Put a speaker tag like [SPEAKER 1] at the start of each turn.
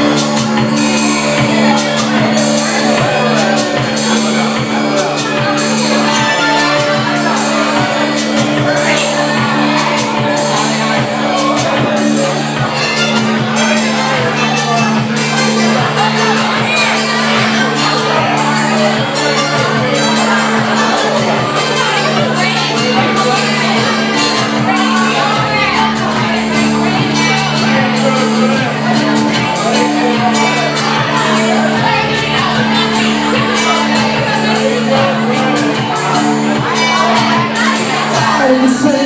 [SPEAKER 1] Yeah. and say